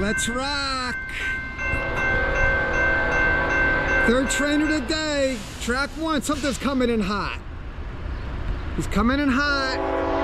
Let's rock. Third trainer today. Track one. Something's coming in hot. He's coming in hot.